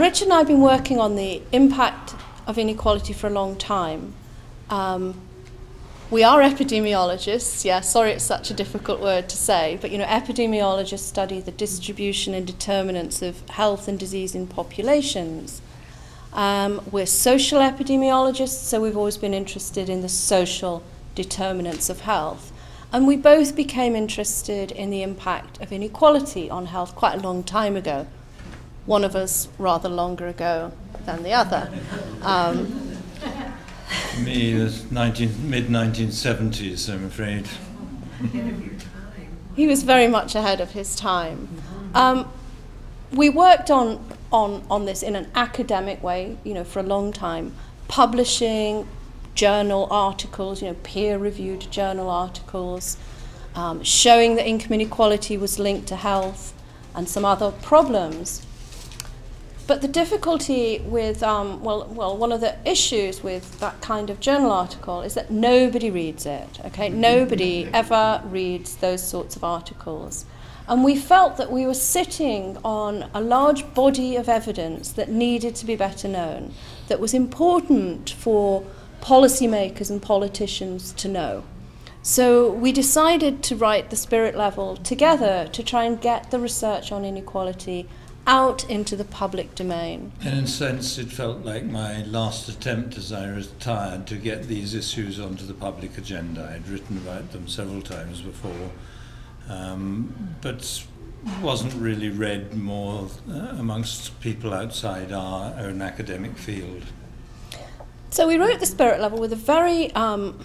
Richard and I have been working on the impact of inequality for a long time. Um, we are epidemiologists, yeah, sorry it's such a difficult word to say, but you know, epidemiologists study the distribution and determinants of health and disease in populations. Um, we're social epidemiologists, so we've always been interested in the social determinants of health. And we both became interested in the impact of inequality on health quite a long time ago. One of us rather longer ago than the other. Um, Me, the 19, mid 1970s, I'm afraid. he was very much ahead of his time. Um, we worked on, on, on this in an academic way, you know, for a long time, publishing journal articles, you know, peer-reviewed journal articles, um, showing that income inequality was linked to health and some other problems. But the difficulty with, um, well, well, one of the issues with that kind of journal article is that nobody reads it, okay? Nobody ever reads those sorts of articles. And we felt that we were sitting on a large body of evidence that needed to be better known, that was important for policymakers and politicians to know. So we decided to write the spirit level together to try and get the research on inequality out into the public domain. And in a sense, it felt like my last attempt as I retired to get these issues onto the public agenda. I'd written about them several times before, um, but wasn't really read more uh, amongst people outside our own academic field. So we wrote the spirit level with a very um,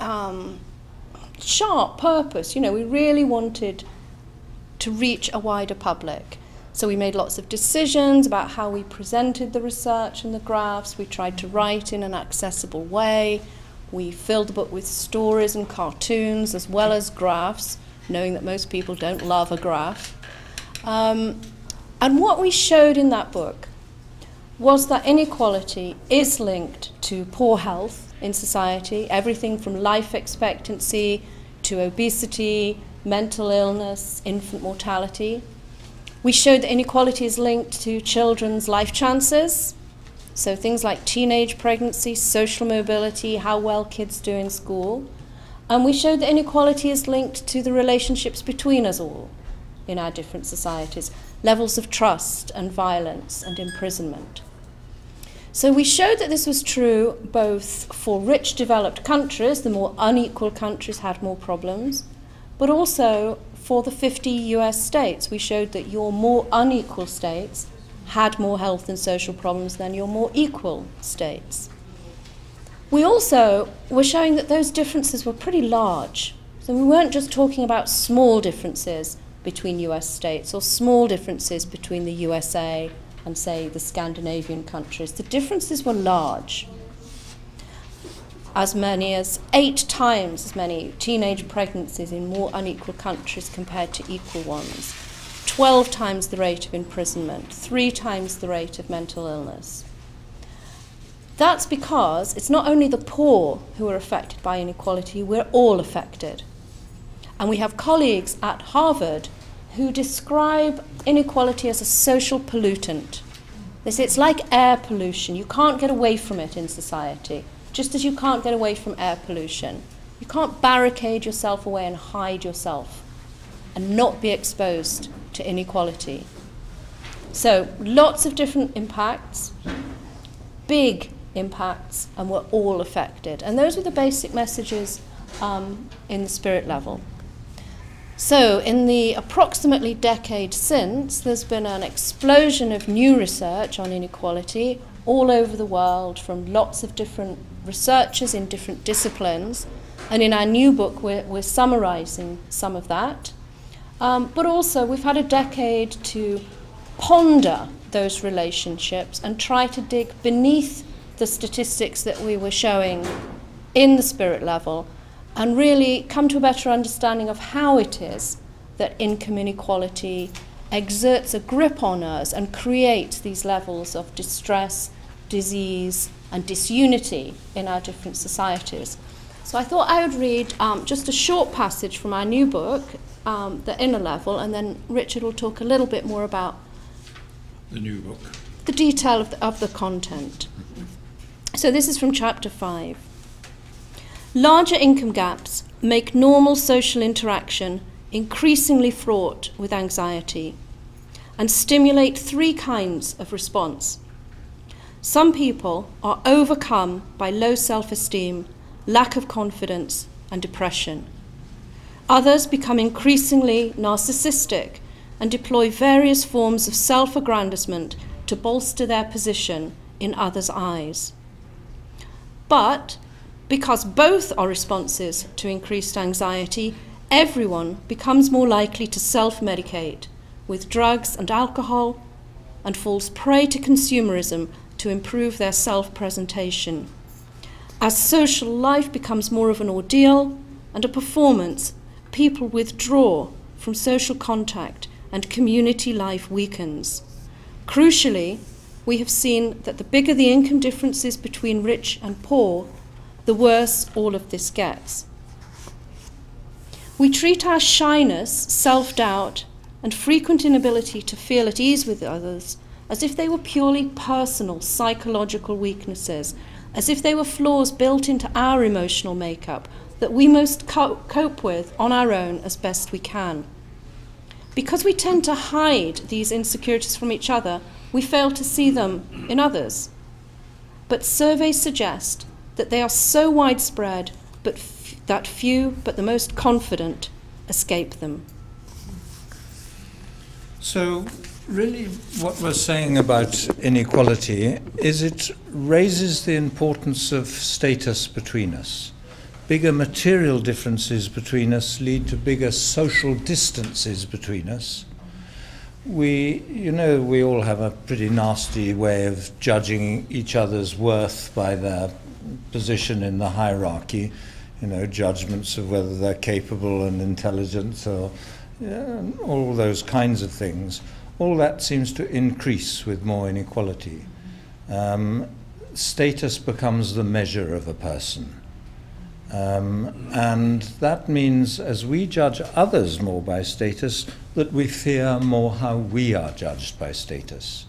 um, sharp purpose. You know, we really wanted to reach a wider public. So we made lots of decisions about how we presented the research and the graphs. We tried to write in an accessible way. We filled the book with stories and cartoons as well as graphs, knowing that most people don't love a graph. Um, and what we showed in that book was that inequality is linked to poor health in society, everything from life expectancy to obesity, mental illness, infant mortality. We showed that inequality is linked to children's life chances, so things like teenage pregnancy, social mobility, how well kids do in school. And we showed that inequality is linked to the relationships between us all in our different societies, levels of trust and violence and imprisonment. So we showed that this was true both for rich developed countries, the more unequal countries had more problems, but also for the 50 US states, we showed that your more unequal states had more health and social problems than your more equal states. We also were showing that those differences were pretty large. So we weren't just talking about small differences between US states or small differences between the USA and, say, the Scandinavian countries. The differences were large as many as eight times as many teenage pregnancies in more unequal countries compared to equal ones, 12 times the rate of imprisonment, three times the rate of mental illness. That's because it's not only the poor who are affected by inequality, we're all affected. And we have colleagues at Harvard who describe inequality as a social pollutant. They say it's like air pollution. You can't get away from it in society just as you can't get away from air pollution. You can't barricade yourself away and hide yourself and not be exposed to inequality. So, lots of different impacts, big impacts, and we're all affected. And those were the basic messages um, in the spirit level. So, in the approximately decade since, there's been an explosion of new research on inequality all over the world from lots of different researchers in different disciplines. And in our new book, we're, we're summarizing some of that. Um, but also, we've had a decade to ponder those relationships and try to dig beneath the statistics that we were showing in the spirit level and really come to a better understanding of how it is that income inequality exerts a grip on us and creates these levels of distress, disease, and disunity in our different societies. So I thought I would read um, just a short passage from our new book, um, The Inner Level, and then Richard will talk a little bit more about the new book. the detail of the, of the content. So this is from chapter 5. Larger income gaps make normal social interaction increasingly fraught with anxiety and stimulate three kinds of response. Some people are overcome by low self esteem, lack of confidence, and depression. Others become increasingly narcissistic and deploy various forms of self aggrandizement to bolster their position in others' eyes. But because both are responses to increased anxiety, everyone becomes more likely to self medicate with drugs and alcohol and falls prey to consumerism to improve their self presentation. As social life becomes more of an ordeal and a performance, people withdraw from social contact and community life weakens. Crucially, we have seen that the bigger the income differences between rich and poor, the worse all of this gets. We treat our shyness, self doubt, and frequent inability to feel at ease with others as if they were purely personal psychological weaknesses, as if they were flaws built into our emotional makeup that we must co- cope with on our own as best we can. Because we tend to hide these insecurities from each other, we fail to see them in others. But surveys suggest that they are so widespread but that few, but the most confident, escape them. So, really, what we're saying about inequality is it raises the importance of status between us. Bigger material differences between us lead to bigger social distances between us. We, you know, we all have a pretty nasty way of judging each other's worth by their position in the hierarchy, you know, judgments of whether they're capable and intelligent or all those kinds of things. All that seems to increase with more inequality. Um, status becomes the measure of a person. Um, and that means, as we judge others more by status, that we fear more how we are judged by status.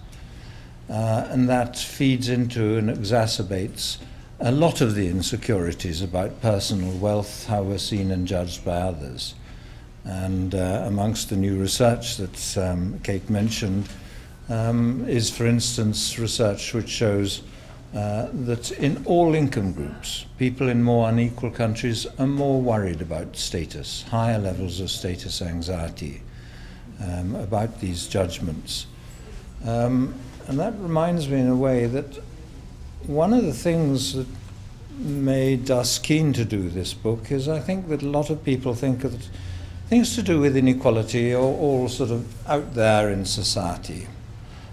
Uh, and that feeds into and exacerbates a lot of the insecurities about personal wealth, how we're seen and judged by others. And uh, amongst the new research that um, Kate mentioned um, is, for instance, research which shows uh, that in all income groups, people in more unequal countries are more worried about status, higher levels of status anxiety um, about these judgments. Um, and that reminds me, in a way, that one of the things that made us keen to do this book is I think that a lot of people think that things to do with inequality are all sort of out there in society.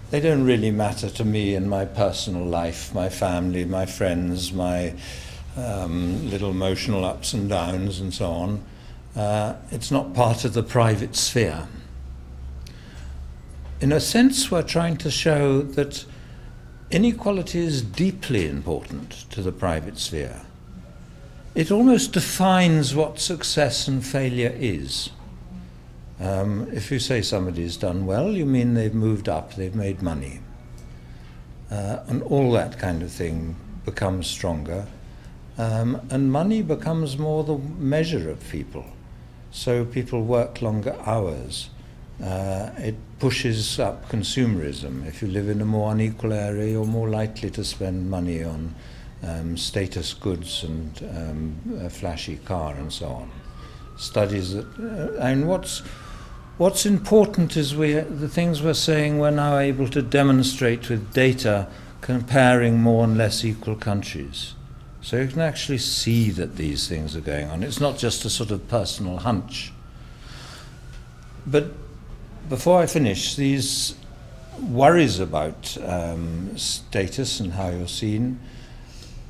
They don't really matter to me in my personal life, my family, my friends, my um, little emotional ups and downs, and so on. Uh, it's not part of the private sphere. In a sense, we're trying to show that inequality is deeply important to the private sphere. It almost defines what success and failure is. Um, if you say somebody's done well, you mean they've moved up, they've made money. Uh, and all that kind of thing becomes stronger. Um, and money becomes more the measure of people. So people work longer hours. Uh, it pushes up consumerism. If you live in a more unequal area, you're more likely to spend money on um, status goods and um, a flashy car and so on. Studies that, uh, and what's what's important is we the things we're saying we're now able to demonstrate with data comparing more and less equal countries. So you can actually see that these things are going on. It's not just a sort of personal hunch. But before I finish, these worries about um, status and how you're seen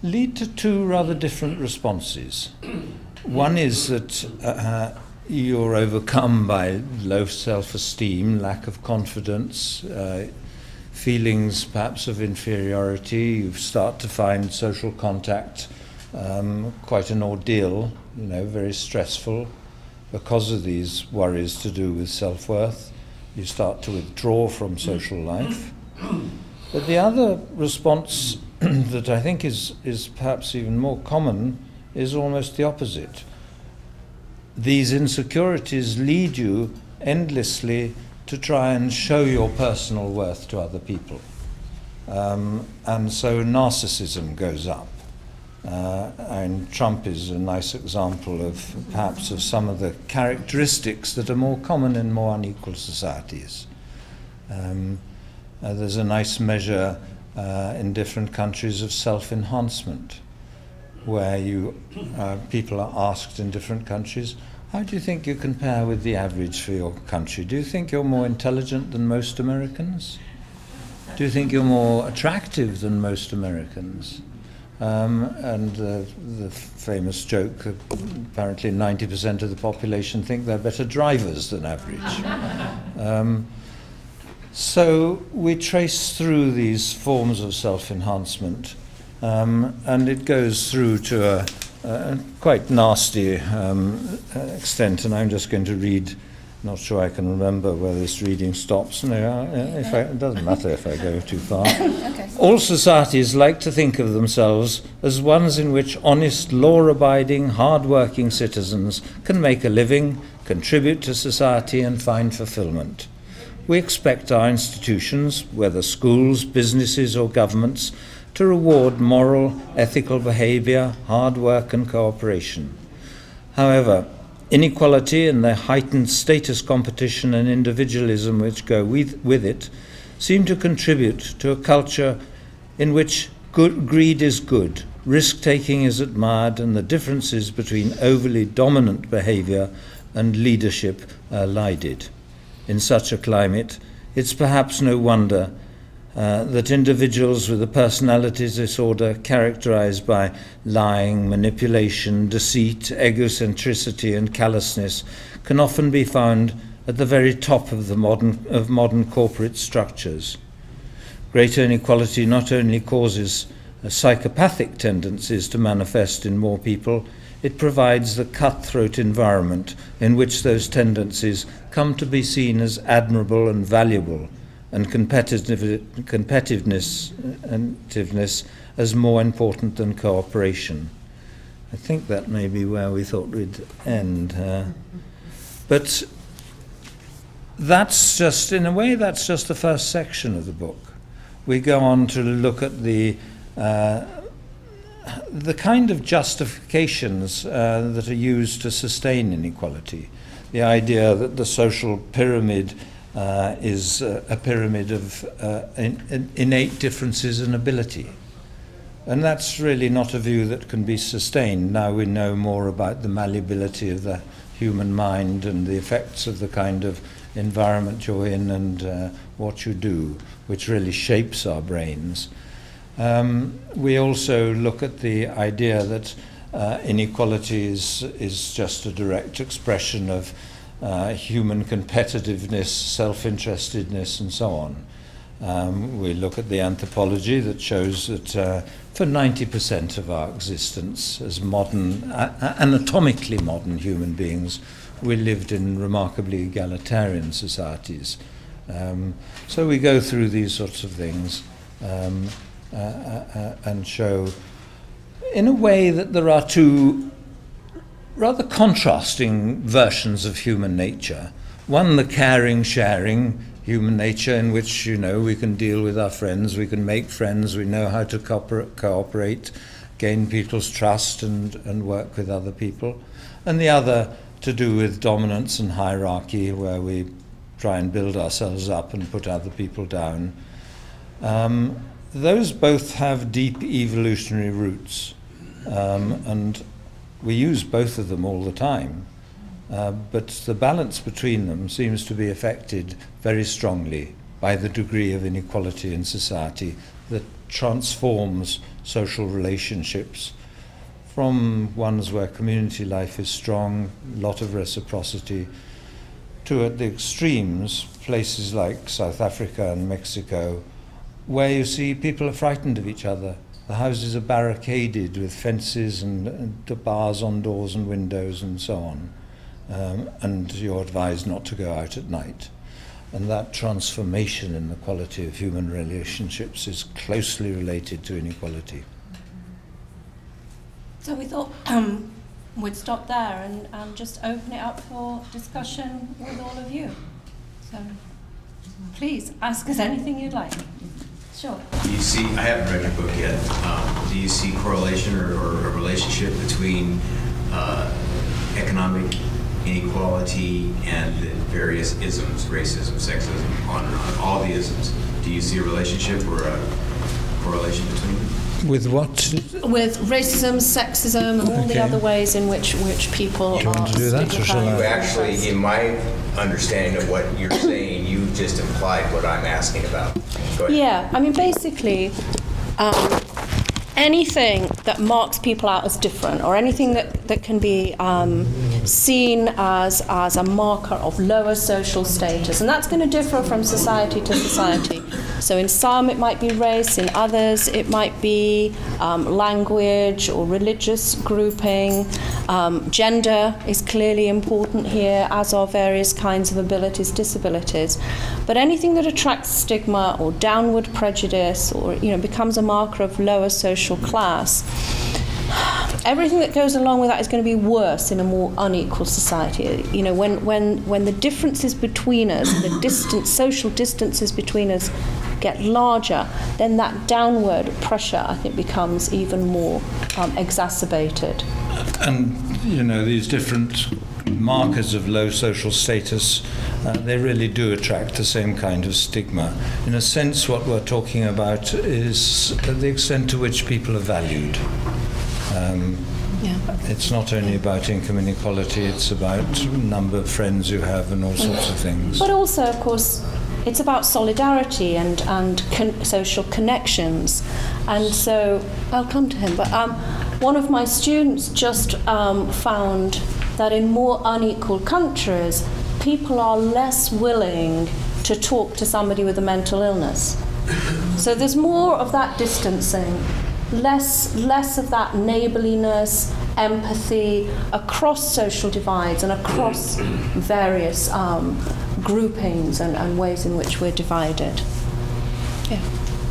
lead to two rather different responses. One is that uh, you're overcome by low self esteem, lack of confidence, uh, feelings perhaps of inferiority. You start to find social contact um, quite an ordeal, you know, very stressful because of these worries to do with self worth you start to withdraw from social life. But the other response that I think is, is perhaps even more common is almost the opposite. These insecurities lead you endlessly to try and show your personal worth to other people. Um, and so narcissism goes up. Uh, and Trump is a nice example of perhaps of some of the characteristics that are more common in more unequal societies. Um, uh, there's a nice measure uh, in different countries of self-enhancement, where you uh, people are asked in different countries, how do you think you compare with the average for your country? Do you think you're more intelligent than most Americans? Do you think you're more attractive than most Americans? Um, and uh, the famous joke apparently 90% of the population think they're better drivers than average. Um, so we trace through these forms of self enhancement, um, and it goes through to a, a quite nasty um, extent. And I'm just going to read not sure I can remember where this reading stops. No, uh, if I, it doesn't matter if I go too far. okay. All societies like to think of themselves as ones in which honest, law abiding, hard working citizens can make a living, contribute to society, and find fulfillment. We expect our institutions, whether schools, businesses, or governments, to reward moral, ethical behaviour, hard work, and cooperation. However, Inequality and the heightened status competition and individualism which go with, with it seem to contribute to a culture in which good, greed is good, risk taking is admired, and the differences between overly dominant behaviour and leadership are elided. In such a climate, it's perhaps no wonder uh, that individuals with a personality disorder characterized by lying, manipulation, deceit, egocentricity, and callousness can often be found at the very top of, the modern, of modern corporate structures. Greater inequality not only causes uh, psychopathic tendencies to manifest in more people, it provides the cutthroat environment in which those tendencies come to be seen as admirable and valuable and competitive, competitiveness as more important than cooperation. I think that may be where we thought we'd end. Uh, but that's just, in a way, that's just the first section of the book. We go on to look at the uh, the kind of justifications uh, that are used to sustain inequality. The idea that the social pyramid uh, is uh, a pyramid of uh, in, in innate differences in ability. And that's really not a view that can be sustained. Now we know more about the malleability of the human mind and the effects of the kind of environment you're in and uh, what you do, which really shapes our brains. Um, we also look at the idea that uh, inequality is, is just a direct expression of uh, human competitiveness, self-interestedness and so on. Um, we look at the anthropology that shows that uh, for 90% of our existence as modern, uh, anatomically modern human beings, we lived in remarkably egalitarian societies. Um, so we go through these sorts of things. Um, and show, in a way, that there are two rather contrasting versions of human nature. One, the caring, sharing human nature, in which, you know, we can deal with our friends, we can make friends, we know how to cooperate, cooperate gain people's trust, and, and work with other people. And the other, to do with dominance and hierarchy, where we try and build ourselves up and put other people down. Um, those both have deep evolutionary roots. Um, and we use both of them all the time, uh, but the balance between them seems to be affected very strongly by the degree of inequality in society that transforms social relationships from ones where community life is strong, a lot of reciprocity, to at the extremes, places like South Africa and Mexico, where you see people are frightened of each other. The houses are barricaded with fences and, and bars on doors and windows and so on. Um, and you're advised not to go out at night. And that transformation in the quality of human relationships is closely related to inequality. So we thought um, we'd stop there and um, just open it up for discussion with all of you. So please ask us anything you'd like. Sure. Do you see, I haven't read your book yet, um, do you see correlation or, or a relationship between uh, economic inequality and the various isms, racism, sexism, on and on, all the isms? Do you see a relationship or a correlation between them? With what? With racism, sexism, and all Okay. the other ways in which, which people Do you are want to do that, or shall stigmatized. I? You actually, in my understanding of what you're saying, you just implied what I'm asking about. Go ahead. Yeah, I mean, basically, um, anything that marks people out as different or anything that, that can be um, seen as, as a marker of lower social status, and that's going to differ from society to society. So, in some, it might be race, in others, it might be um, language or religious grouping. Um, gender is clearly important here, as are various kinds of abilities, disabilities. But anything that attracts stigma or downward prejudice or you know becomes a marker of lower social class, everything that goes along with that is going to be worse in a more unequal society. You know, when when when the differences between us, the distance, social distances between us, get larger, then that downward pressure, I think, becomes even more um, exacerbated. And, you know, these different markers of low social status, uh, they really do attract the same kind of stigma. In a sense, what we're talking about is the extent to which people are valued. Um, Yeah. it's not only about income inequality, it's about number of friends you have and all sorts of things. But also, of course, it's about solidarity and, and con- social connections. And so I'll come to him. But um, one of my students just um, found that in more unequal countries, people are less willing to talk to somebody with a mental illness. So there's more of that distancing, less less of that neighborliness, empathy across social divides and across various um, groupings and, and ways in which we're divided. Yeah.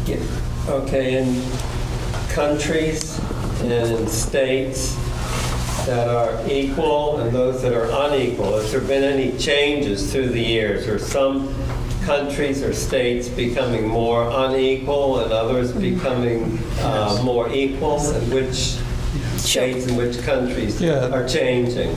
Yeah. Okay, in countries and in states that are equal and those that are unequal, has there been any changes through the years? Or some countries or states becoming more unequal and others becoming uh, more equal? And which states and which countries Yeah. are changing?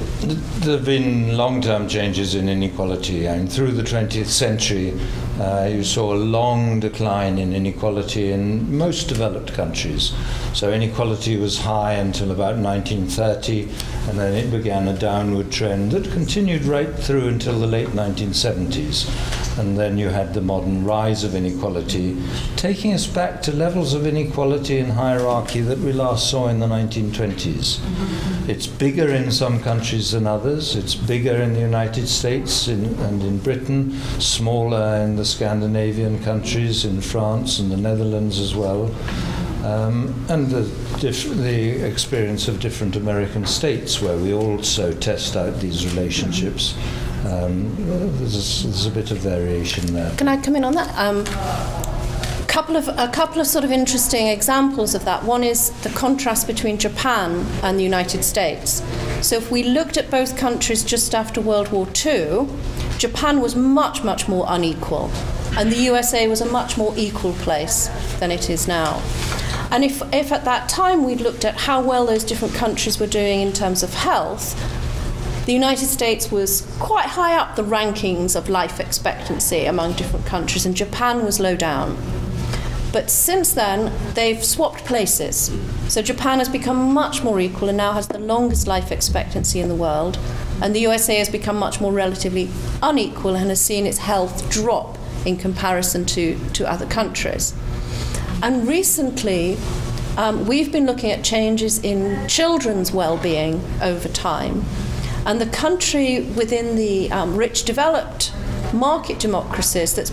There have been long-term changes in inequality, and through the 20th century, uh, you saw a long decline in inequality in most developed countries. So inequality was high until about 1930, and then it began a downward trend that continued right through until the late 1970s. And then you had the modern rise of inequality, taking us back to levels of inequality and hierarchy that we last saw in the 1920s. It's bigger in some countries than others. It's bigger in the United States in, and in Britain, smaller in the Scandinavian countries, in France and the Netherlands as well. Um, and the, the experience of different American states where we also test out these relationships. Um, there's, a, there's a bit of variation there. Can I come in on that? Um, couple of a couple of sort of interesting examples of that. One is the contrast between Japan and the United States. So if we looked at both countries just after World War II, Japan was much much more unequal, and the USA was a much more equal place than it is now. And if, if at that time we'd looked at how well those different countries were doing in terms of health, the United States was quite high up the rankings of life expectancy among different countries, and Japan was low down. But since then, they've swapped places. So Japan has become much more equal and now has the longest life expectancy in the world. And the USA has become much more relatively unequal and has seen its health drop in comparison to, to other countries. And recently, um, we've been looking at changes in children's well-being over time. And the country within the um, rich developed market democracies that's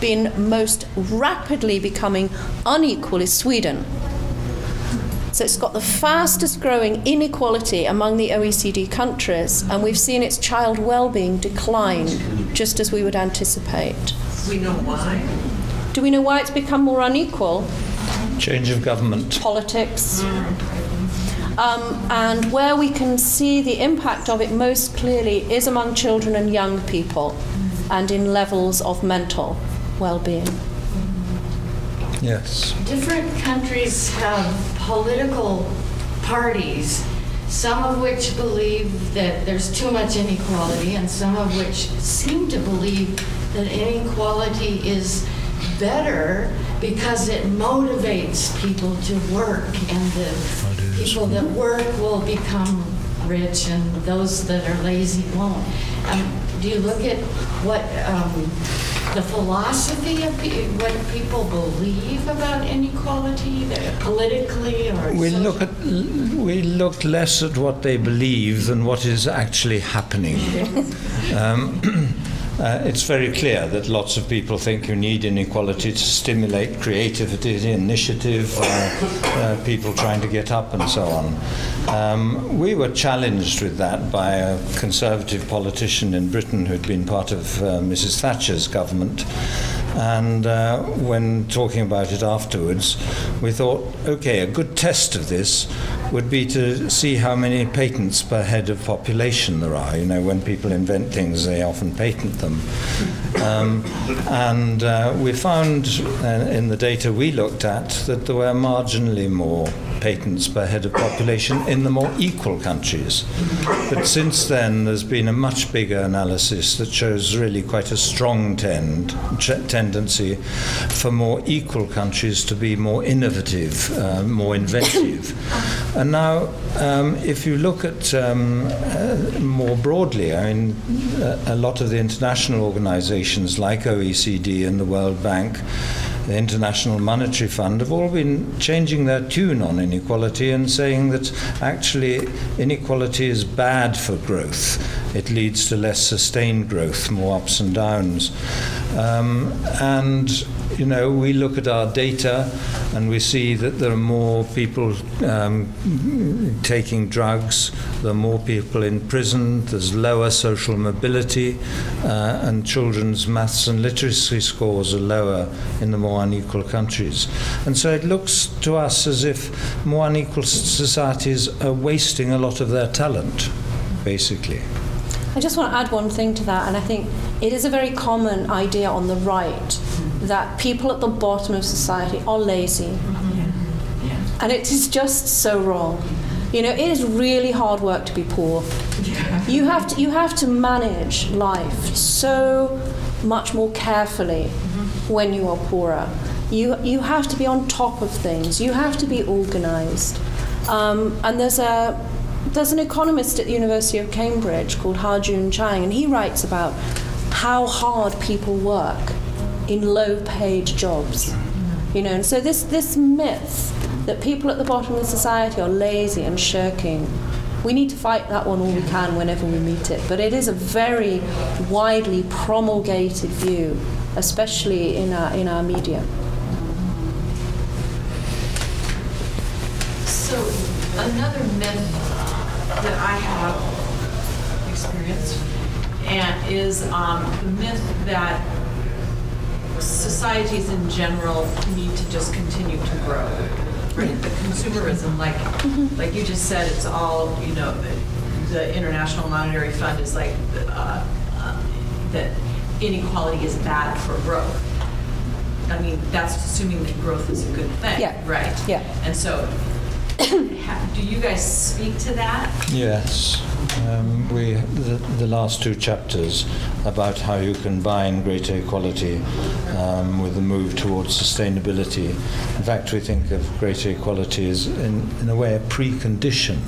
been most rapidly becoming unequal is Sweden. So it's got the fastest growing inequality among the OECD countries, and we've seen its child well-being decline, just as we would anticipate. We know why. Do we know why it's become more unequal? Change of government. Politics. Um, and where we can see the impact of it most clearly is among children and young people and in levels of mental well-being. Yes. Different countries have political parties, some of which believe that there's too much inequality, and some of which seem to believe that inequality is better because it motivates people to work, and the people that work will become rich, and those that are lazy won't. Um, do you look at what um, the philosophy of pe- what people believe about inequality, politically or We social- look at we look less at what they believe than what is actually happening. um, uh, it's very clear that lots of people think you need inequality to stimulate creativity, initiative, uh, uh, people trying to get up, and so on. Um, we were challenged with that by a conservative politician in Britain who'd been part of uh, Mrs. Thatcher's government. And uh, when talking about it afterwards, we thought, okay, a good test of this would be to see how many patents per head of population there are. You know, when people invent things, they often patent them. Um, and uh, we found uh, in the data we looked at that there were marginally more patents per head of population in the more equal countries. But since then, there's been a much bigger analysis that shows really quite a strong tend, tendency for more equal countries to be more innovative, uh, more inventive. and now, um, if you look at um, uh, more broadly, I mean, a, a lot of the international organizations like OECD and the World Bank the International Monetary Fund have all been changing their tune on inequality and saying that actually inequality is bad for growth. It leads to less sustained growth, more ups and downs. Um, and, you know, we look at our data and we see that there are more people um, taking drugs, there are more people in prison, there's lower social mobility, uh, and children's maths and literacy scores are lower in the more unequal countries. And so it looks to us as if more unequal societies are wasting a lot of their talent, basically. I just want to add one thing to that, and I think it is a very common idea on the right that people at the bottom of society are lazy. And it is just so wrong. You know, it is really hard work to be poor. You have to, you have to manage life so much more carefully when you are poorer. You, you have to be on top of things. You have to be organized. Um, and there's a there's an economist at the University of Cambridge called Ha-Joon Chang, and he writes about how hard people work in low-paid jobs. You know, and so this this myth that people at the bottom of society are lazy and shirking. We need to fight that one all we can whenever we meet it. But it is a very widely promulgated view, especially in our, in our media. So another myth that I have experienced and is um, the myth that societies in general need to just continue to grow. Right? The consumerism, like like you just said, it's all you know. The, the International Monetary Fund is like uh, uh, that inequality is bad for growth. I mean, that's assuming that growth is a good thing, Yeah. right? Yeah. And so, do you guys speak to that? Yes, um, we the, the last two chapters about how you combine greater equality um, with the move towards sustainability. In fact, we think of greater equality as, in, in a way, a precondition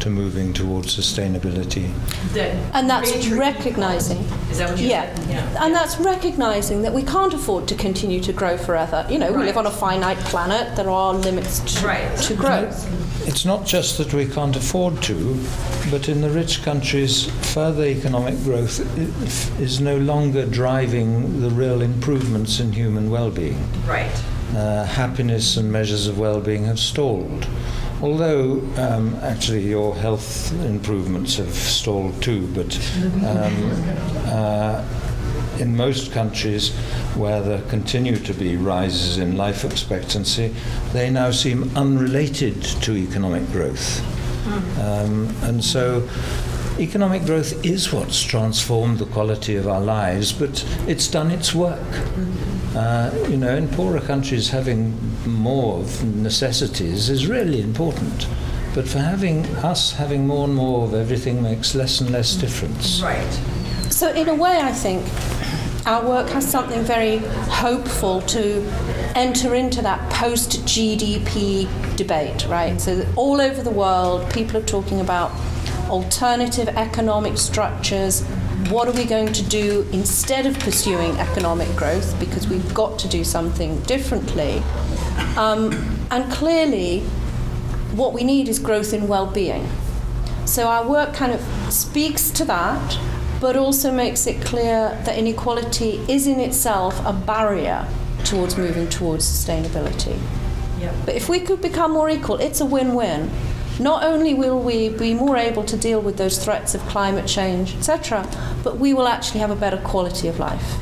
to moving towards sustainability. That And that's recognizing. Is that what you Yeah. said? And that's recognizing that we can't afford to continue to grow forever. You know, we live on a finite planet, there are limits to, Right. to growth. It's not just that we can't afford to, but in the rich countries, further economic growth is no longer driving the real improvements in human well-being. Right. uh, happiness and measures of well-being have stalled. Although um, actually your health improvements have stalled too, but um, uh, in most countries where there continue to be rises in life expectancy, they now seem unrelated to economic growth. Um, and so economic growth is what's transformed the quality of our lives, but it's done its work. Uh, you know, in poorer countries, having more of necessities is really important. But for having us having more and more of everything makes less and less difference. Right. So, in a way, I think our work has something very hopeful to enter into that post GDP debate, right? So, that all over the world, people are talking about alternative economic structures. What are we going to do instead of pursuing economic growth? Because we've got to do something differently. Um, and clearly, what we need is growth in well being. So, our work kind of speaks to that but also makes it clear that inequality is in itself a barrier towards moving towards sustainability. Yep. But if we could become more equal, it's a win win. Not only will we be more able to deal with those threats of climate change, etc., but we will actually have a better quality of life.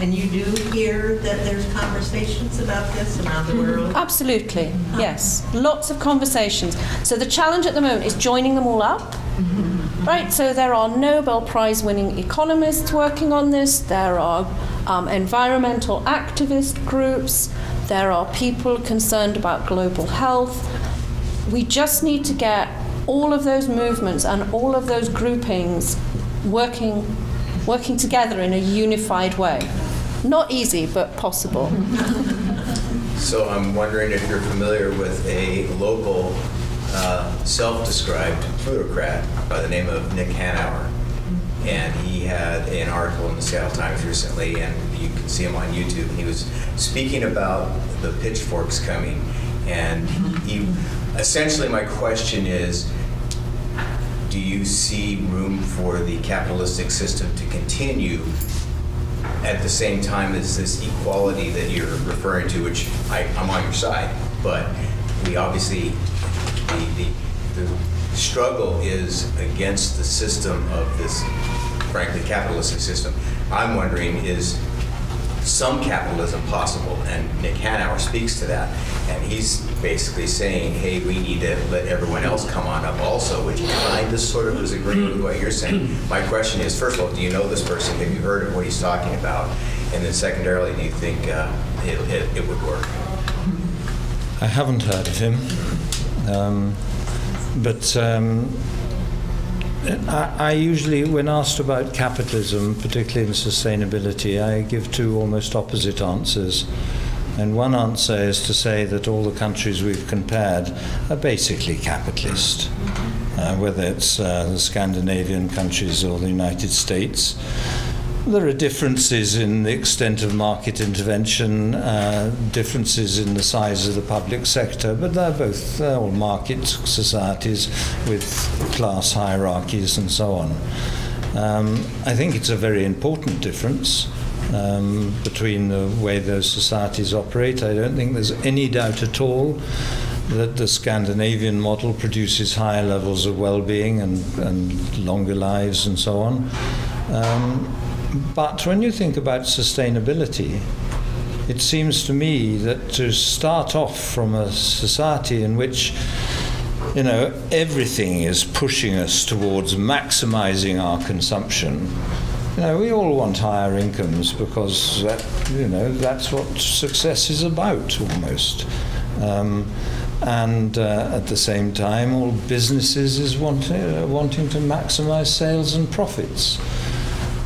And you do hear that there's conversations about this around the mm-hmm. world? Absolutely, uh-huh. yes. Lots of conversations. So the challenge at the moment is joining them all up. Mm-hmm. Right, so there are Nobel Prize winning economists working on this, there are um, environmental activist groups, there are people concerned about global health. We just need to get all of those movements and all of those groupings working, working together in a unified way. Not easy, but possible. So I'm wondering if you're familiar with a local uh, self-described plutocrat by the name of Nick Hanauer. And he had an article in the Seattle Times recently, and you can see him on YouTube. He was speaking about the pitchforks coming. And he, essentially, my question is do you see room for the capitalistic system to continue at the same time as this equality that you're referring to, which I, I'm on your side, but we obviously, the, the, the struggle is against the system of this, frankly, capitalistic system. I'm wondering, is some capitalism possible? And Nick Hanauer speaks to that. And he's basically saying, hey, we need to let everyone else come on up also, which kind of sort of is agreeing with what you're saying. My question is, first of all, do you know this person? Have you heard of what he's talking about? And then secondarily, do you think uh, it, it, it would work? I haven't heard of him, um, but um, I, I usually, when asked about capitalism, particularly in sustainability, I give two almost opposite answers. And one answer is to say that all the countries we've compared are basically capitalist, uh, whether it's uh, the Scandinavian countries or the United States. There are differences in the extent of market intervention, uh, differences in the size of the public sector, but they're both all market societies with class hierarchies and so on. Um, I think it's a very important difference um, between the way those societies operate. I don't think there's any doubt at all that the Scandinavian model produces higher levels of well-being and, and longer lives and so on. Um, but when you think about sustainability, it seems to me that to start off from a society in which you know everything is pushing us towards maximizing our consumption you know we all want higher incomes because that you know that's what success is about almost um, and uh, at the same time all businesses is wanting, uh, wanting to maximize sales and profits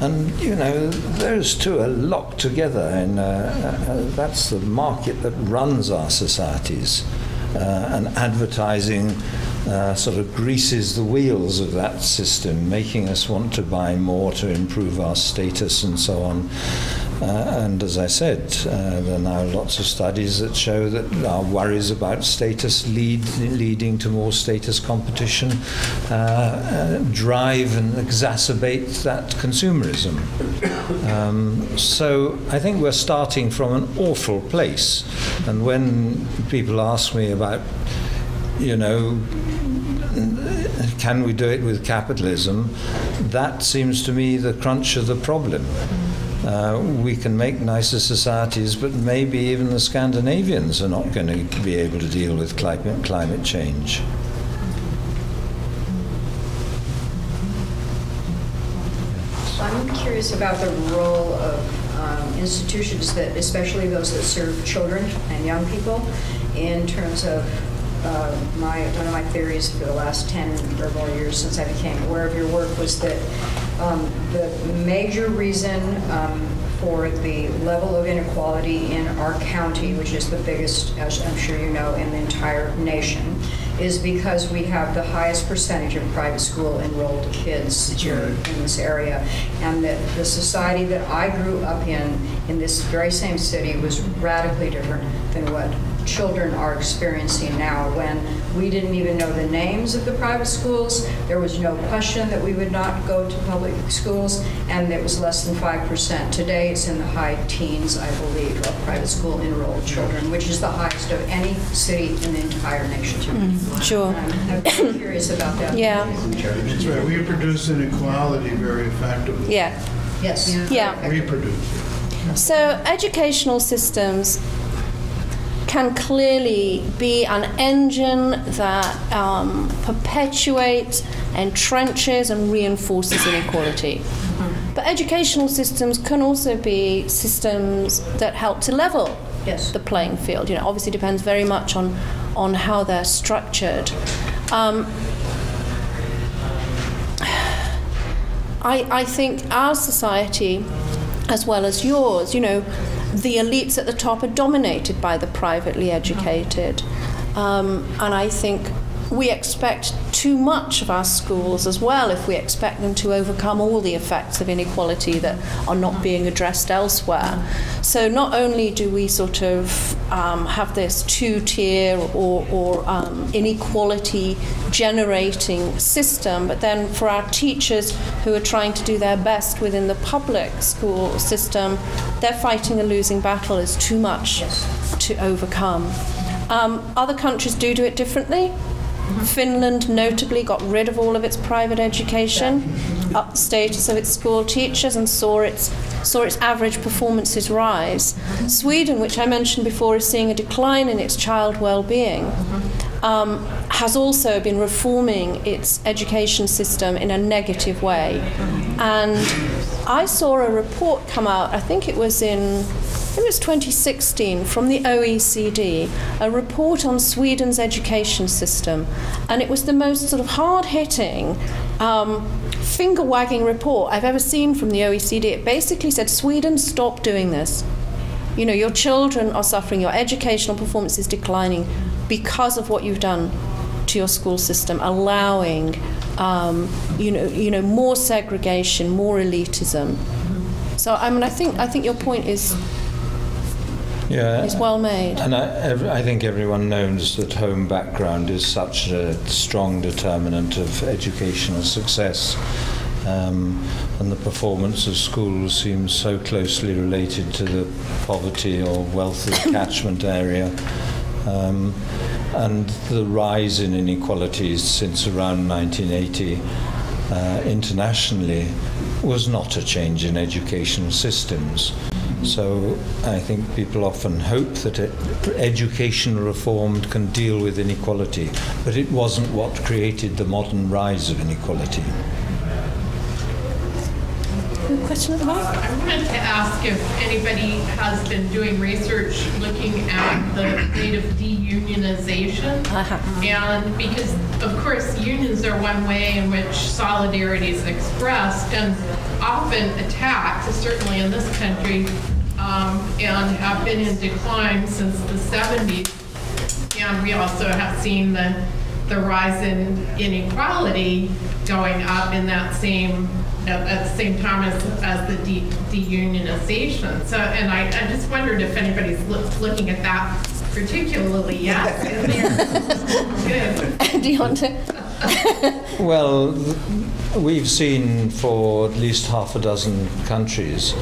and you know those two are locked together, and uh, uh, that's the market that runs our societies. Uh, and advertising uh, sort of greases the wheels of that system, making us want to buy more to improve our status and so on. Uh, and as I said, uh, there are now lots of studies that show that our worries about status lead, leading to more status competition uh, uh, drive and exacerbate that consumerism. Um, so I think we're starting from an awful place. And when people ask me about, you know, can we do it with capitalism? That seems to me the crunch of the problem. Uh, we can make nicer societies, but maybe even the Scandinavians are not going to be able to deal with climate, climate change. I'm curious about the role of um, institutions that, especially those that serve children and young people, in terms of uh, my one of my theories for the last 10 or more years since I became aware of your work was that um, the major reason um, for the level of inequality in our county, which is the biggest, as I'm sure you know, in the entire nation, is because we have the highest percentage of private school enrolled kids here in this area. And that the society that I grew up in, in this very same city, was radically different than what children are experiencing now when we didn't even know the names of the private schools. There was no question that we would not go to public schools, and it was less than 5%. Today, it's in the high teens, I believe, of private school enrolled children, which is the highest of any city in the entire nation. Mm, sure. I'm I'm curious about that. Yeah. That's right, we produce inequality very effectively. Yeah. Yes. Yeah. Reproduce. So educational systems can clearly be an engine that um, perpetuates, entrenches, and reinforces inequality. But educational systems can also be systems that help to level Yes. the playing field. You know, obviously depends very much on on how they're structured. Um, I, I think our society, as well as yours, you know, the elites at the top are dominated by the privately educated. Um, and I think we expect too much of our schools as well if we expect them to overcome all the effects of inequality that are not being addressed elsewhere. So not only do we sort of um, have this two-tier or, or um, inequality generating system, but then for our teachers who are trying to do their best within the public school system, they're fighting a losing battle. It's too much to overcome. Um, other countries do do it differently. Finland notably got rid of all of its private education, up the status of its school teachers, and saw its saw its average performances rise. Sweden, which I mentioned before, is seeing a decline in its child well-being. Um, has also been reforming its education system in a negative way. And I saw a report come out, I think it was in it was 2016 from the OECD, a report on Sweden's education system. And it was the most sort of hard hitting, um, finger wagging report I've ever seen from the OECD. It basically said Sweden, stop doing this. You know, your children are suffering, your educational performance is declining because of what you've done to your school system, allowing um, you know, you know, more segregation, more elitism. So I mean, I think I think your point is Yeah, is well made. And I, ev- I think everyone knows that home background is such a strong determinant of educational success. Um, and the performance of schools seems so closely related to the poverty or wealth of the catchment area. Um, and the rise in inequalities since around 1980 uh, internationally was not a change in educational systems. So I think people often hope that it, education reform can deal with inequality, but it wasn't what created the modern rise of inequality. Question at the back. I wanted to ask if anybody has been doing research looking at the rate of deunionization. Uh-huh. And because, of course, unions are one way in which solidarity is expressed and often attacked, certainly in this country, um, and have been in decline since the 70s. And we also have seen the, the rise in inequality going up in that same at, at the same time as, as the de- deunionization. So, and I, I just wondered if anybody's loo- looking at that particularly, yes. in there. Good. Do you want to? Well, th- we've seen for at least half a dozen countries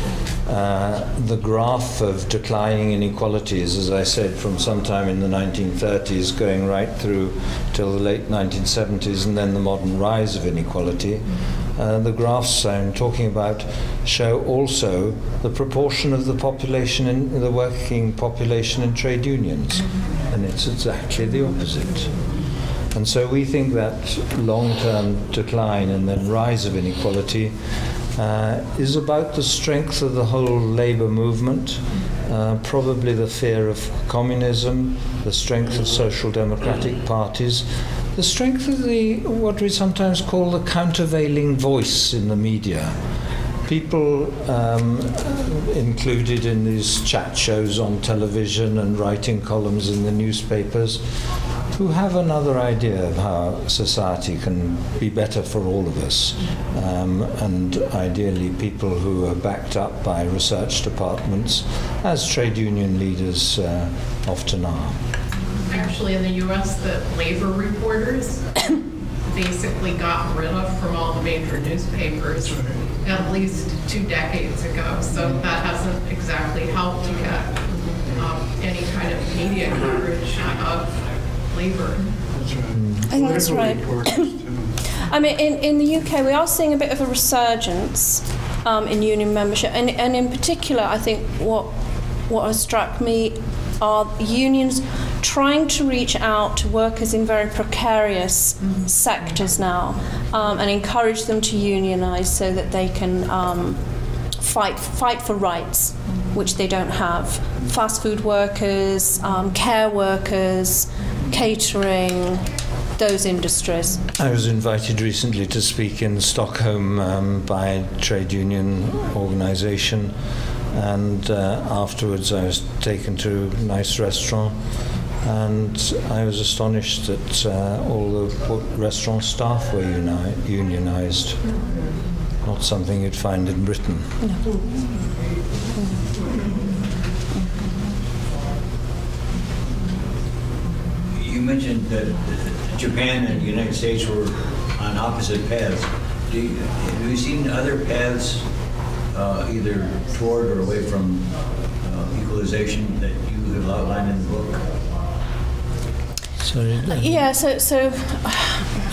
uh, the graph of declining inequalities, as I said, from sometime in the 1930s going right through till the late 1970s and then the modern rise of inequality. Uh, the graphs I'm talking about show also the proportion of the population in the working population in trade unions, and it's exactly the opposite. And so we think that long-term decline and then rise of inequality uh, is about the strength of the whole labour movement, uh, probably the fear of communism, the strength of social democratic parties, the strength of the what we sometimes call the countervailing voice in the media. People um, included in these chat shows on television and writing columns in the newspapers who have another idea of how society can be better for all of us, um, and ideally people who are backed up by research departments, as trade union leaders uh, often are. Actually, in the US, the labor reporters basically got rid of from all the major newspapers at least two decades ago. So that hasn't exactly helped get um, any kind of media coverage of labor. That's right. I think that's right. I mean, in, in the UK, we are seeing a bit of a resurgence um, in union membership, and, and in particular, I think what what has struck me are unions trying to reach out to workers in very precarious sectors now um, and encourage them to unionise so that they can um, fight fight for rights which they don't have. Fast food workers, um, care workers, catering, those industries. I was invited recently to speak in Stockholm um, by a trade union organisation, and uh, afterwards I was taken to a nice restaurant, and I was astonished that uh, all the restaurant staff were uni- unionised. Not something you'd find in Britain. You mentioned that Japan and the United States were on opposite paths. Do you, have you seen other paths, uh, either toward or away from uh, equalization that you have outlined in the book? Sorry, I Yeah, so so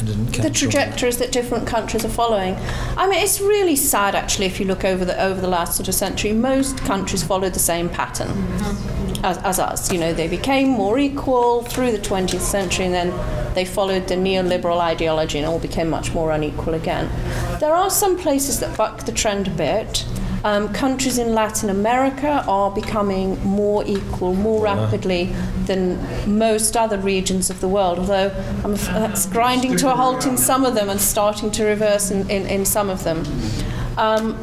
didn't catch the trajectories that different countries are following. I mean, it's really sad actually if you look over the over the last sort of century. Most countries followed the same pattern as, as us. You know, they became more equal through the 20th century, and then they followed the neoliberal ideology and all became much more unequal again. There are some places that buck the trend a bit. Um, countries in Latin America are becoming more equal more rapidly than most other regions of the world, although I'm that's grinding to a halt in some of them and starting to reverse in, in, in some of them. Um,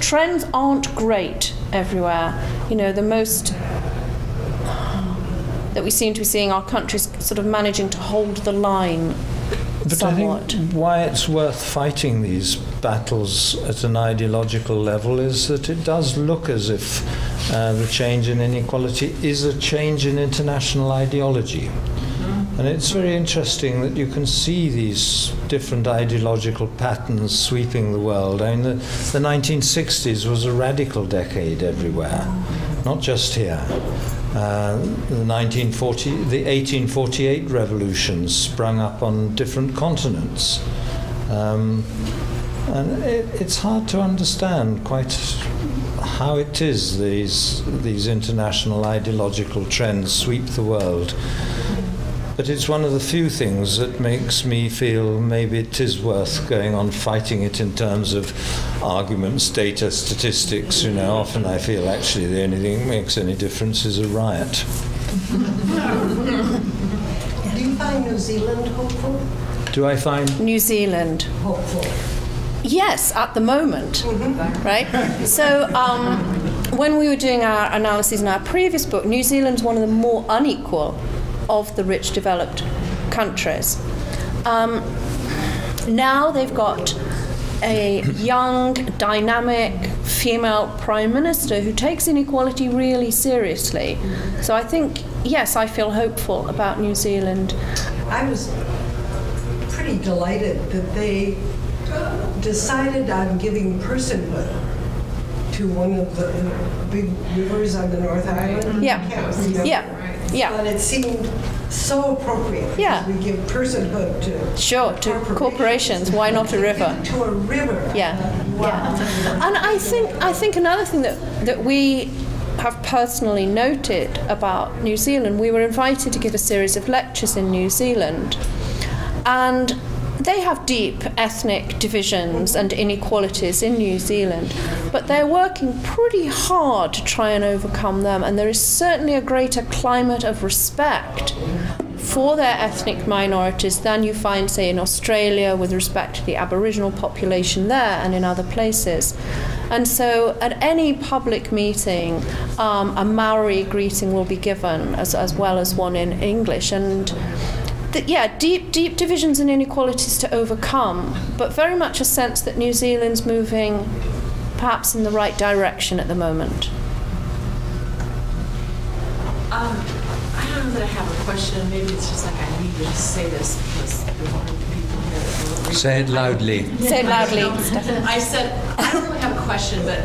trends aren't great everywhere. You know, the most that we seem to be seeing are countries sort of managing to hold the line But somewhat. I think why it's worth fighting these battles at an ideological level is that it does look as if uh, the change in inequality is a change in international ideology. And it's very interesting that you can see these different ideological patterns sweeping the world. I mean, the, the 1960s was a radical decade everywhere, not just here. Uh, the 1940, the 1848 revolutions sprung up on different continents. Um, and it, it's hard to understand quite how it is these, these international ideological trends sweep the world. But it's one of the few things that makes me feel maybe it is worth going on fighting it in terms of arguments, data, statistics. You know, often I feel actually the only thing that makes any difference is a riot. Do you find New Zealand hopeful? Do I find New Zealand. Hopeful. Yes, at the moment, right? So, um, when we were doing our analysis in our previous book, New Zealand's one of the more unequal of the rich developed countries. Um, now they've got a young, dynamic female prime minister who takes inequality really seriously. So I think, yes, I feel hopeful about New Zealand. I was pretty delighted that they decided on giving personhood to one of the big rivers on the North Island. Yeah. Yeah. Yeah. But it seemed so appropriate. Yeah. We give personhood to. Sure, to corporations. Why not a river? To a river. Yeah, yeah. And I think I think another thing that that we have personally noted about New Zealand, we were invited to give a series of lectures in New Zealand, and they have deep ethnic divisions and inequalities in New Zealand, but they're working pretty hard to try and overcome them, and there is certainly a greater climate of respect for their ethnic minorities than you find, say, in Australia with respect to the Aboriginal population there and in other places. And so, at any public meeting, um, a Maori greeting will be given as, as well as one in English. And th- yeah, deep, deep divisions and inequalities to overcome, but very much a sense that New Zealand's moving perhaps in the right direction at the moment. Um, I don't know that I have a question, maybe it's just like I need to just say this because there's other people here that will. Say it loudly. Say it loudly. I said, I don't really have a question, but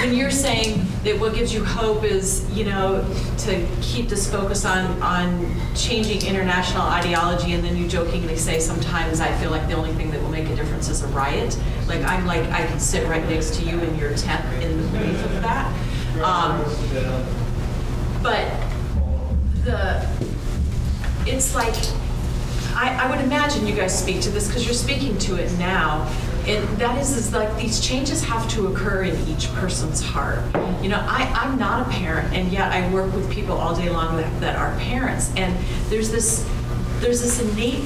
when you're saying that what gives you hope is, you know, to keep this focus on, on changing international ideology, and then you jokingly say sometimes I feel like the only thing that will make a difference is a riot. Like, I'm like, I can sit right next to you in your tent in the belief of that. Um, but the, it's like, I, I would imagine you guys speak to this because you're speaking to it now. And that is, is like these changes have to occur in each person's heart. You know, I, I'm not a parent, and yet I work with people all day long that, that are parents. And there's this, there's this innate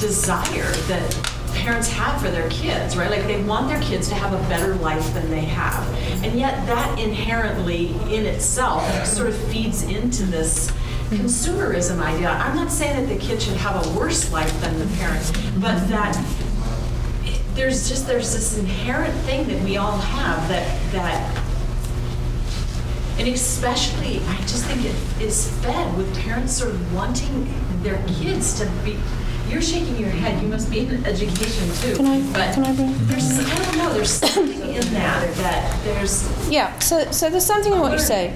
desire that parents have for their kids, right? Like they want their kids to have a better life than they have. And yet that inherently in itself sort of feeds into this consumerism idea. I'm not saying that the kid should have a worse life than the parents, but that it- there's just there's this inherent thing that we all have that that and especially I just think it is fed with parents sort of wanting their kids to be you're shaking your head. You must be in education too. Can I- but can I bring- there's I don't know, there's something in that that there's Yeah, so, so there's something in what you say.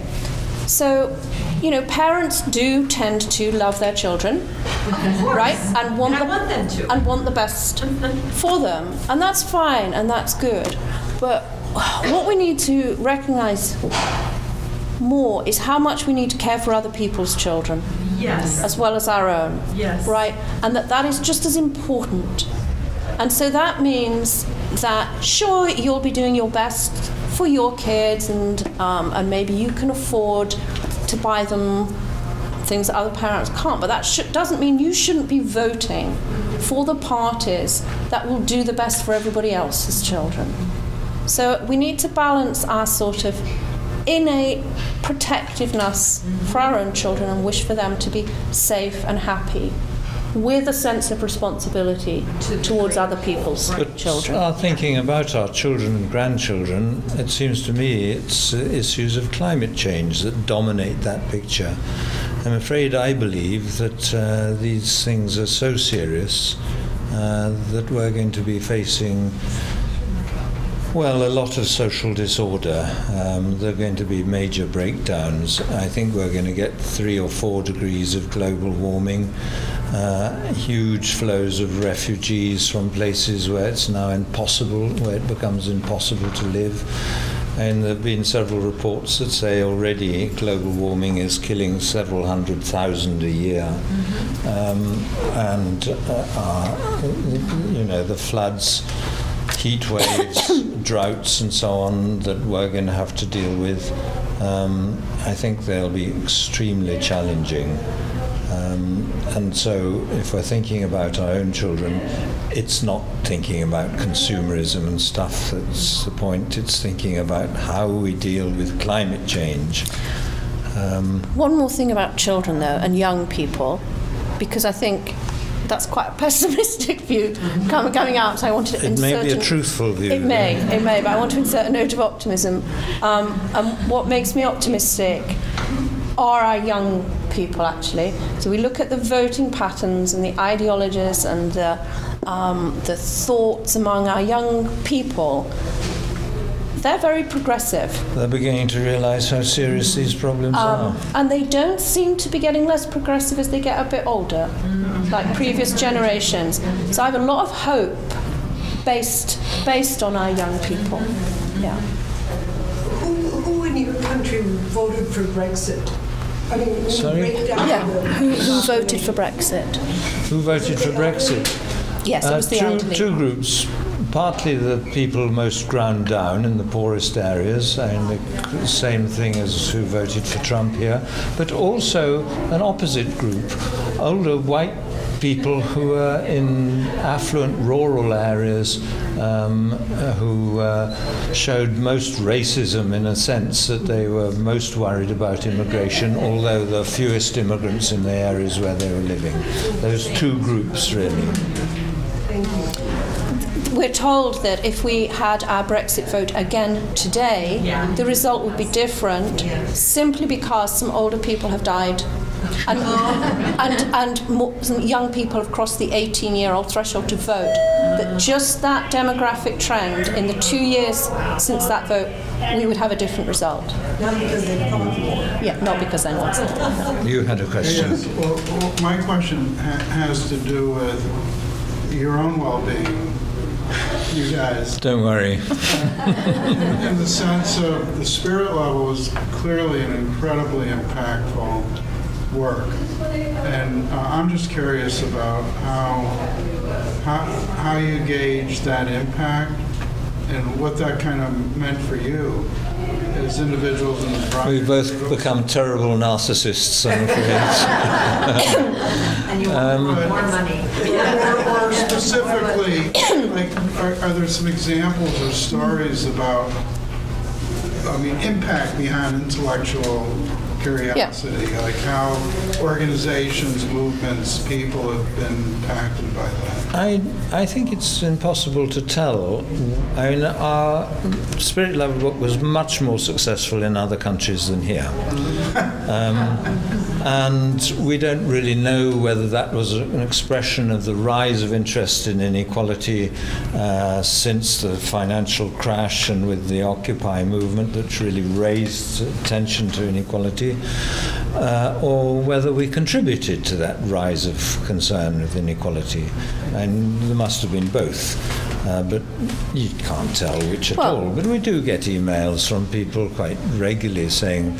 So, you know, parents do tend to love their children, right? And want, And the, want them to. and want the best for them. And that's fine and that's good. But what we need to recognize more is how much we need to care for other people's children yes. as well as our own. Yes. Right? And that that is just as important. And so that means that sure you'll be doing your best for your kids, and um, and maybe you can afford to buy them things that other parents can't. But that doesn't mean you shouldn't be voting for the parties that will do the best for everybody else's children. So we need to balance our sort of innate protectiveness for our own children and wish for them to be safe and happy with a sense of responsibility towards other people's children. Our thinking about our children and grandchildren, it seems to me it's uh, issues of climate change that dominate that picture. I'm afraid I believe that uh, these things are so serious uh, that we're going to be facing well, a lot of social disorder. Um, there are going to be major breakdowns. I think we're going to get three or four degrees of global warming, uh, huge flows of refugees from places where it's now impossible, where it becomes impossible to live. And there have been several reports that say already global warming is killing several hundred thousand a year. Um, and, uh, uh, you know, the floods heat waves, droughts, and so on that we're going to have to deal with, um, I think they'll be extremely challenging. Um, and so, if we're thinking about our own children, it's not thinking about consumerism and stuff that's the point, it's thinking about how we deal with climate change. Um, One more thing about children, though, and young people, because I think that's quite a pessimistic view coming out. So I wanted to It may insert be a an- truthful view. It may, it may, but I want to insert a note of optimism. Um, and what makes me optimistic are our young people, actually. So we look at the voting patterns and the ideologies and the, um, the thoughts among our young people. They're very progressive. They're beginning to realise how serious these problems Um, are. and they don't seem to be getting less progressive as they get a bit older, like previous generations. So I have a lot of hope based based on our young people. Yeah. Who, who in your country voted for Brexit? I mean, Sorry? Yeah. Who, who voted for Brexit? Who voted for Brexit? Yes, it Uh, was the two, elderly. two groups. Partly the people most ground down in the poorest areas, and the same thing as who voted for Trump here, but also an opposite group, older white people who are in affluent rural areas um, uh, who uh, showed most racism in a sense that they were most worried about immigration, although the fewest immigrants in the areas where they were living. Those two groups, really. We're told that if we had our Brexit vote again today, the result would be different simply because some older people have died. And, and, and young people have crossed the 18 year old threshold to vote. That just that demographic trend in the two years since that vote, we would have a different result. Not because they fought Yeah, not because they want it. You had a question. Yes, well, well, my question ha- has to do with your own well-being, you guys. Don't worry. In the sense of the spirit level is clearly an incredibly impactful work. And uh, I'm just curious about how, how, how you gauge that impact and what that kind of meant for you as individuals in the project. We've both become terrible narcissists, I'm afraid. And you want more money. Or, or specifically, like, are, are there some examples or stories about, I mean, impact behind intellectual curiosity? Like how organizations, movements, people have been impacted by that? I, I think it's impossible to tell. I mean, our Spirit Level book was much more successful in other countries than here. Um, and we don't really know whether that was an expression of the rise of interest in inequality uh, since the financial crash and with the Occupy movement that really raised attention to inequality, uh, or whether we contributed to that rise of concern with inequality. And there must have been both. Uh, but you can't tell which at Well- all. But we do get emails from people quite regularly saying,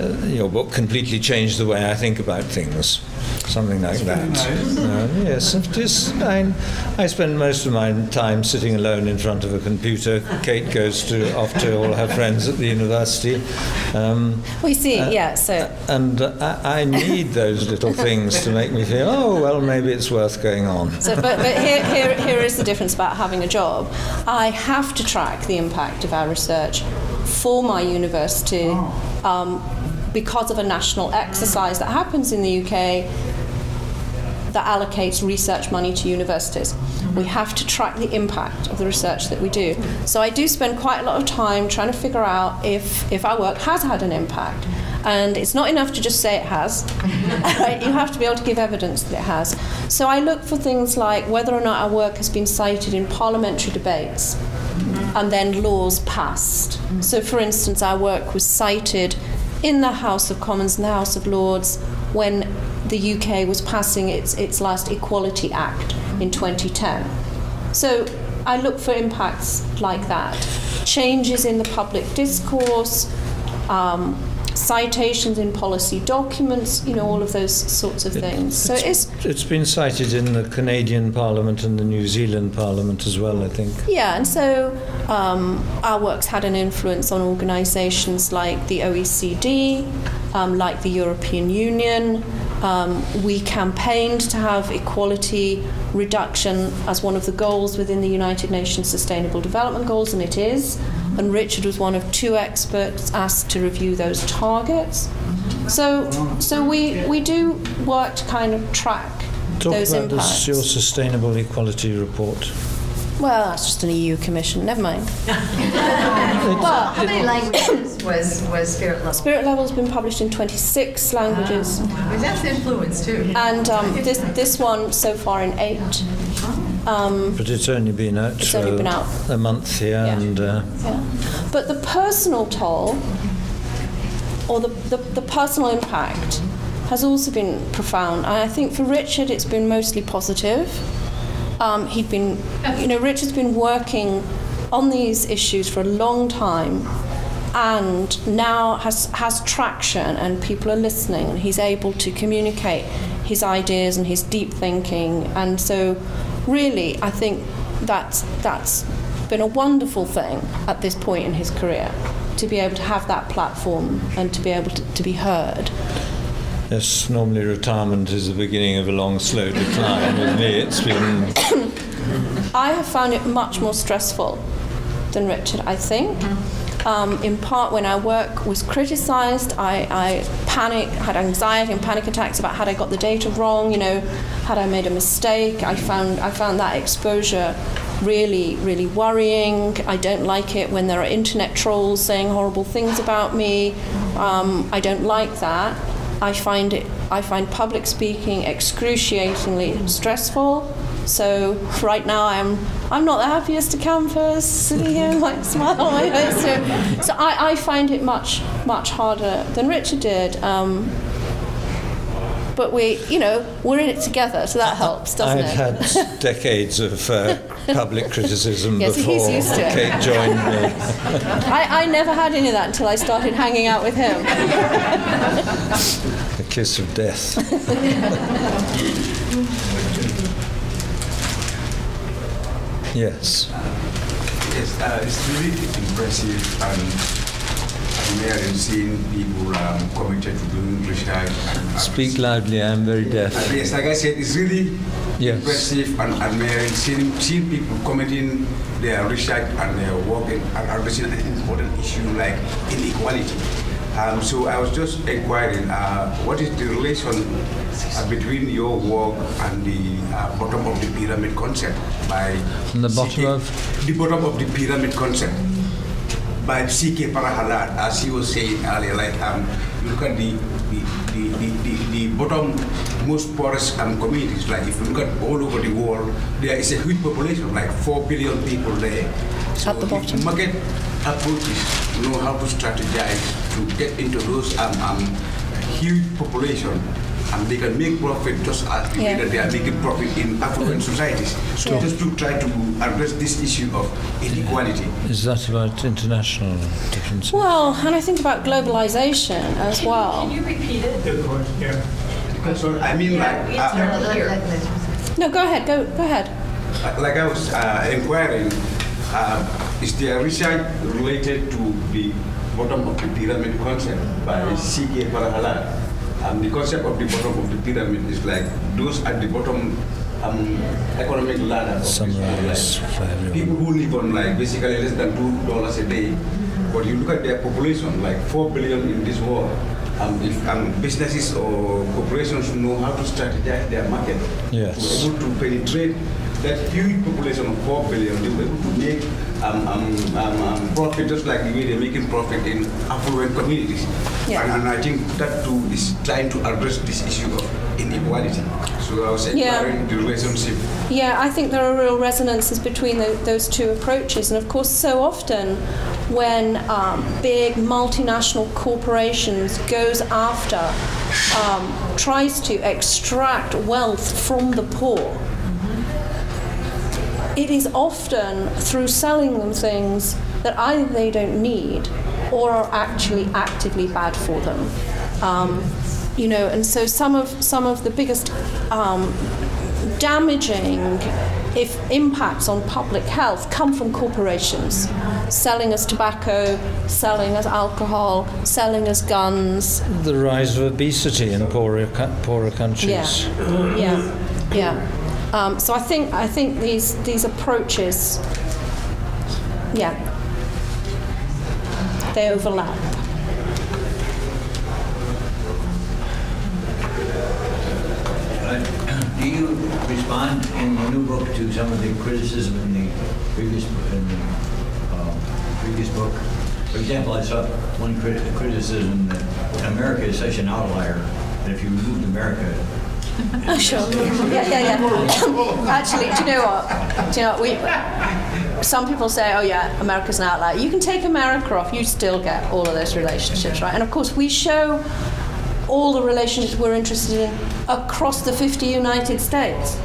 uh, your book completely changed the way I think about things. Something like that. nice. Uh, yes, it is, I, I spend most of my time sitting alone in front of a computer. Kate goes to off to all her friends at the university. Um, We see, Uh, yeah, so and uh, I, I need those little things to make me feel, oh, well, maybe it's worth going on. So, but, but here, here, here is the difference about having a job. I have to track the impact of our research for my university um, because of a national exercise that happens in the UK that allocates research money to universities. We have to track the impact of the research that we do. So I do spend quite a lot of time trying to figure out if, if our work has had an impact. And it's not enough to just say it has. Right? You have to be able to give evidence that it has. So I look for things like whether or not our work has been cited in parliamentary debates and then laws passed. So, for instance, our work was cited in the House of Commons and the House of Lords when the UK was passing its, its last Equality Act in 2010. So, I look for impacts like that. Changes in the public discourse, um, citations in policy documents, you know, all of those sorts of things. So it is It's been cited in the Canadian Parliament and the New Zealand Parliament as well, I think. Yeah, and so um, our work's had an influence on organisations like the OECD, um, like the European Union. Um, we campaigned to have equality reduction as one of the goals within the United Nations Sustainable Development Goals, and it is. And Richard was one of two experts asked to review those targets. So, so we, we do work to kind of track Talk those about impacts. this, your sustainable equality report. Well, that's just an EU commission. Never mind. How many languages was, was Spirit Level? Spirit Level's been published in 26 languages. But that's influence too. And um, this this one so far in eight. Um, But it's only been out It's for only been out. a month here, Yeah. and uh, yeah. But the personal toll, or the, the, the personal impact, has also been profound. And I think for Richard, it's been mostly positive. Um, he'd been, you know, Richard's been working on these issues for a long time and now has, has traction and people are listening and he's able to communicate his ideas and his deep thinking. And so, really, I think that's, that's been a wonderful thing at this point in his career to be able to have that platform and to be able to, to be heard. yes, normally retirement is the beginning of a long, slow decline. With me, it's been I have found it much more stressful than Richard, I think. Um, in part, when our work was criticised, I, I panicked, had anxiety and panic attacks about had I got the data wrong, you know, had I made a mistake. I found, I found that exposure really, really worrying. I don't like it when there are internet trolls saying horrible things about me. Um, I don't like that. I find it. I find public speaking excruciatingly stressful. So right now I'm I'm not the happiest to campus, sitting here with like smile on my face. So, so I, I find it much much harder than Richard did. Um, but we, you know, we're in it together, so that helps, doesn't I'd it? I've had decades of uh, public criticism Yes, he's before used to it. Kate joined me. I, I never had any of that until I started hanging out with him. The kiss of death. Yes. Yes, uh, it's really impressive and admiring seeing people um, committed to doing research. And, Speak loudly, I'm very deaf. Uh, yes, like I said, it's really Yes. impressive and admiring seeing, seeing people committing their research and their work and addressing an important issue like inequality. Um, so I was just inquiring, uh, what is the relation uh, between your work and the uh, bottom of the pyramid concept by From the bottom C.K. of? the bottom of the pyramid concept by C.K. Prahalad, as he was saying earlier, like um, you look at the the, the, the, the, the bottom most poorest um, communities, like if you look at all over the world, there is a huge population, like 4 billion people there. So At the if bottom. market approaches know how to strategize to get into those um, um, huge population and they can make profit just as the way Yeah. that they are making profit in affluent societies. So Sure. just to try to address this issue of inequality. Is that about international differences? Well, and I think about globalization as well. Can you repeat it? Yeah. I mean, like, uh, No, go ahead. Go go ahead. Uh, like I was uh, inquiring, uh, is there research related to the bottom of the pyramid concept by C.K. Prahalad? Um, the concept of the bottom of the pyramid is like those at the bottom um, economic ladder. of this Summarize world, for like. People who live on like basically less than two dollars a day, but you look at their population, like four billion in this world. Um, if um, businesses or corporations know how to strategize their market, Yes. to be able to penetrate that huge population of 4 billion, they were able to make um, um, um, um, profit just like the way they're making profit in affluent communities. Yeah. And, and I think that too is trying to address this issue of inequality. So I was Yeah. the relationship. Yeah, I think there are real resonances between tho- those two approaches. And of course, so often when um, big multinational corporations goes after, um, tries to extract wealth from the poor, it is often through selling them things that either they don't need or are actually actively bad for them. Um, you know, and so some of some of the biggest um, damaging if impacts on public health come from corporations selling us tobacco, selling us alcohol, selling us guns. The rise of obesity in poorer, poorer countries. Yeah, yeah, yeah. Um, so I think I think these these approaches, yeah, they overlap. Uh, Do you respond in the new book to some of the criticism in the previous, in the um, previous book? For example, I saw one criti- criticism that America is such an outlier that if you removed America, Oh, sure. Yeah, yeah, yeah. Actually, do you know what? Do you know what? We, some people say, oh, yeah, America's an outlier. You can take America off, you still get all of those relationships, right? And of course, we show all the relationships we're interested in across the 50 United States,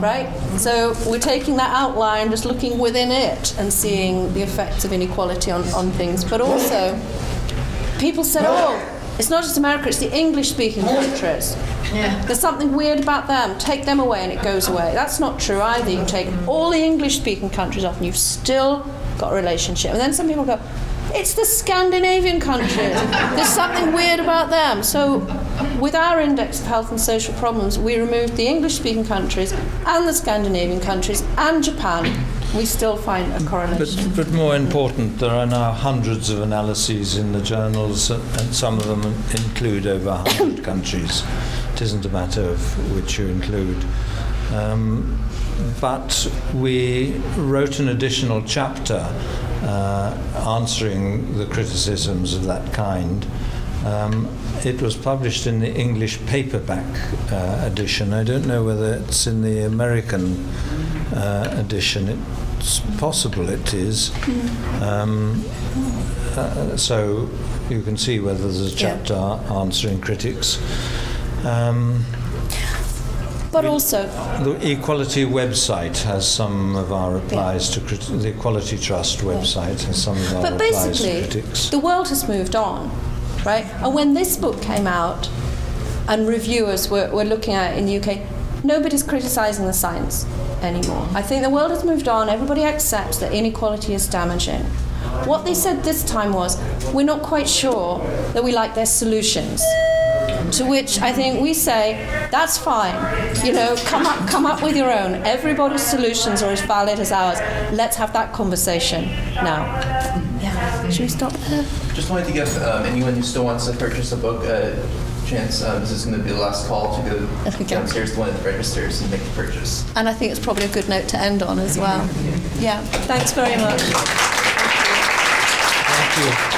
right? So we're taking that outline, just looking within it and seeing the effects of inequality on, on things. But also, people said, oh, it's not just America, it's the English speaking countries. Yeah. There's something weird about them. Take them away and it goes away. That's not true either. You can take all the English speaking countries off and you've still got a relationship. And then some people go, it's the Scandinavian countries. There's something weird about them. So, with our index of health and social problems, we removed the English speaking countries and the Scandinavian countries and Japan. We still find a correlation. But, but more important, there are now hundreds of analyses in the journals, and and some of them include over 100 countries. It isn't a matter of which you include. Um, but we wrote an additional chapter uh, answering the criticisms of that kind. Um, it was published in the English paperback uh, edition. I don't know whether it's in the American uh, edition. It's possible it is. Um, uh, so you can see whether there's a Yeah. chapter answering critics. Um, But also, the Equality website has some of our replies to crit- the Equality Trust website has some of our But replies to basically, critics. the world has moved on, right? And when this book came out and reviewers were, were looking at it in the UK, nobody's criticising the science anymore. I think the world has moved on, everybody accepts that inequality is damaging. What they said this time was, we're not quite sure that we like their solutions. To which I think we say, that's fine. You know, come up, come up with your own. Everybody's solutions are as valid as ours. Let's have that conversation now. Yeah. Should we stop there? Just wanted to give um, anyone who still wants to purchase a book a chance. Um, this is going to be the last call to go Okay. downstairs to one of the registers and make the purchase. And I think it's probably a good note to end on as well. Yeah. Thanks very much. Thank you.